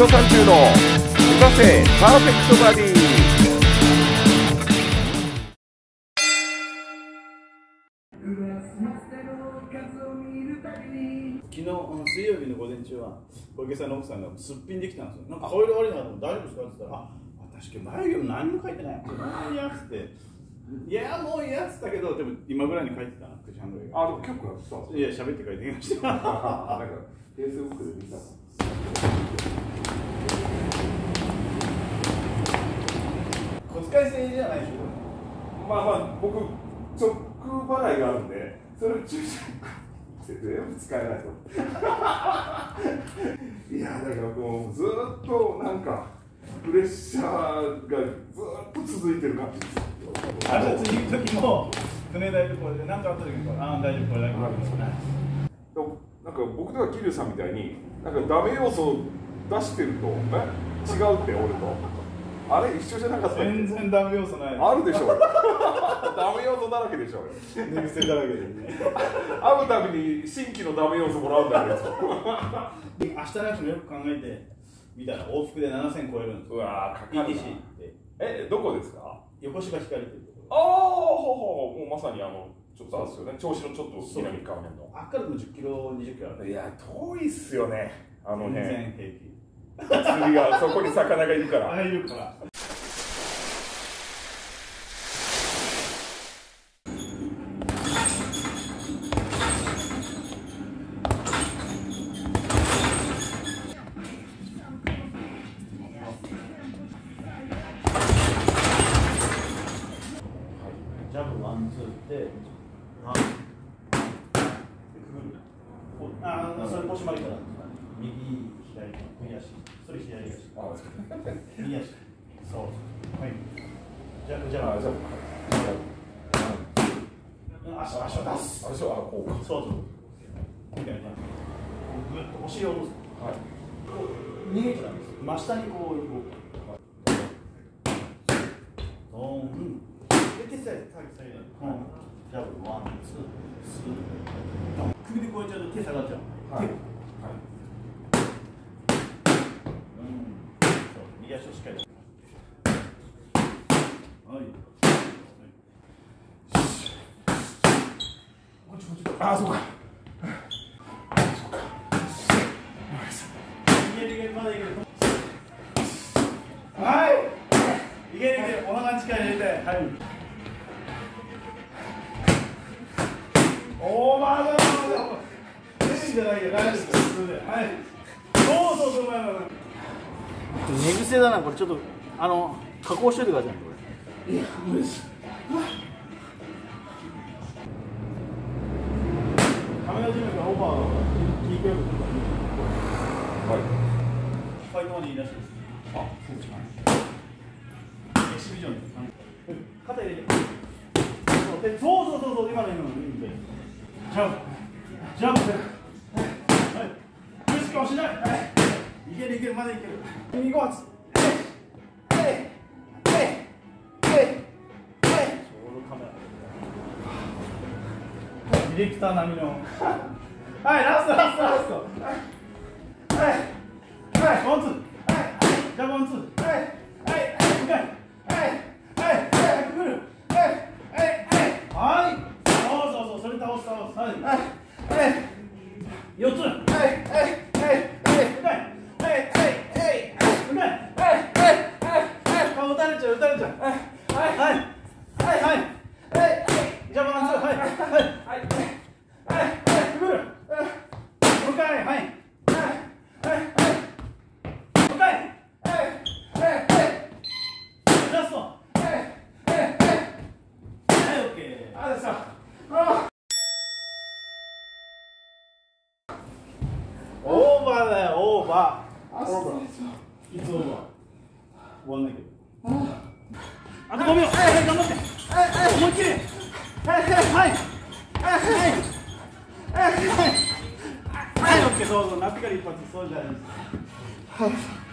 所さん中の目指せパーフェクトバディ。昨日あの水曜日の午前中は小池さんの奥さんがすっぴんできたんですよ。なんか顔色悪いなと思って大丈夫ですか？って言ったら「あ私今日眉毛も何も描いてない」何やっつって「いやもういや」っつったけどでも今ぐらいに書いてたな9時半ぐらいあ、でも結構やってた。んですいや喋って書いてきましたか。なんか、フェイスブックで見た。小遣い制じゃないまあまあ、僕、直払いがあるんで、それを注射全部使えないと。いや、だからもう、ずっとなんか、プレッシャーがずっと続いてる感じです。あじゃあ次の時も船台でこれで何かあった時にこうああ大丈夫これだけはいでもなんか僕とか桐生さんみたいになんかダメ要素を出してるとえ？違うって俺とあれ一緒じゃなかった全然ダメ要素ない。あるでしょうよ。ダメ要素だらけでしょ寝癖だらけで。会うたびに新規のダメ要素もらうんだけど。明日のやつもよく考えてみたら往復で7000超えるんですうわーかかるな。えどこですか？横芝光っていうとこああほうほうもうまさにあのちょっとあれですよね。調子のちょっと南側辺の。ろあっからでも10キロ20キロある。いや遠いっすよねあの全辺然平気釣りがそこに魚がいるから。あいるから。足それ左足。あ右足。そう。はい。ジャブジャブあじゃあ。足足を出すあれでしょあこう。かそうそう。みたいな。ぐっとお尻を落とす。はい。こう逃げちゃうんです真下にこうこう。ドーン。で手さえ下げるうんジャブワンツースー。首でこうやっちゃうと手下がっちゃう。はい手うんそう右足をしっかりはい。こっちこっちあそうかはい。い。けるい。けるお腹に力入れてはい。オーバーだテレビじゃない。けど大丈夫ですはい。そうそうそうまあまあまあ寝癖だなこれ。ちょっとあの加工しといてください。これい。や無理カメラ地面がオーバーだからキープよくはい。ファイトまでい。い。らしい。です。あ、そうですか。エキシビジョンです。肩入れて。そうそうそうそう、今の今の。ジャンプ。ジャンプ。はい。よしかもしない。はい。い。けるい。ける、まだい。ける。二五発。はい。はい。はい。はい。ちょうどカメラ。ディレクター並みの。はい、ラストラストラスト。はい。はい、ワンツー。はい、じゃあワンツー。はい、はい、はい、はい、はい、はい、くぐる。はい、はい、はい。はい。そうそうそう、それ倒す倒す。はい、はい、はい。四つ。はい、はい、はい、はい、はい、はい、はい、うまい。はい、はい、はい、顔打たれちゃう、打たれちゃう。はい、はい、はい、はい、はい、はい、じゃあワンツー。はい、はい、はい、はい、はい、くぐる。もう一回、はい、はい、はい。ラストはいはいはいはいオッケーあでさオーバーだよオーバーオーバーいつオーバー終わんないけどあと5秒はいはい頑張ってはい思いっきりはいはいはいはいはいはいはいオッケーそうそう夏から一発そうじゃないです